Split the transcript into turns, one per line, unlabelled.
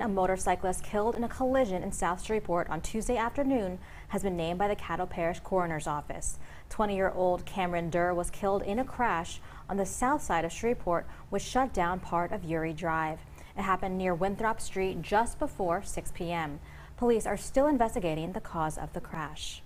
A motorcyclist killed in a collision in South Shreveport on Tuesday afternoon has been named by the Caddo Parish Coroner's Office. 20-year-old Cameron Durr was killed in a crash on the south side of Shreveport, which shut down part of Youree Drive. It happened near Winthrop Street just before 6 p.m. Police are still investigating the cause of the crash.